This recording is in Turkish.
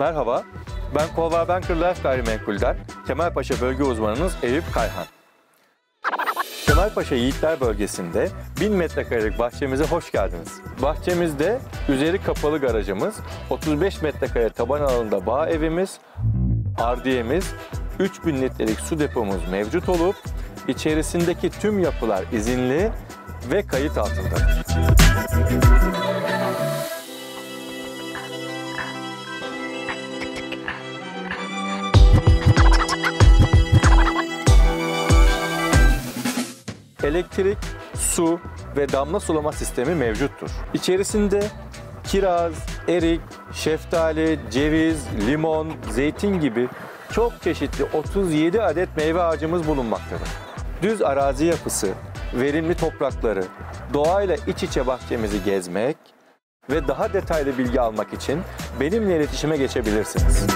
Merhaba, ben Kova Banker Life Gayrimenkul'den Kemalpaşa Bölge Uzmanınız Eyüp Kayhan. Kemalpaşa Yiğitler Bölgesi'nde 1000 metrekarelik bahçemize hoş geldiniz. Bahçemizde üzeri kapalı garajımız, 35 metrekare taban alanında bağ evimiz, ardiyemiz, 3000 litrelik su depomuz mevcut olup içerisindeki tüm yapılar izinli ve kayıt altındadır. Elektrik, su ve damla sulama sistemi mevcuttur. İçerisinde kiraz, erik, şeftali, ceviz, limon, zeytin gibi çok çeşitli 37 adet meyve ağacımız bulunmaktadır. Düz arazi yapısı, verimli toprakları, doğayla iç içe bahçemizi gezmek ve daha detaylı bilgi almak için benimle iletişime geçebilirsiniz.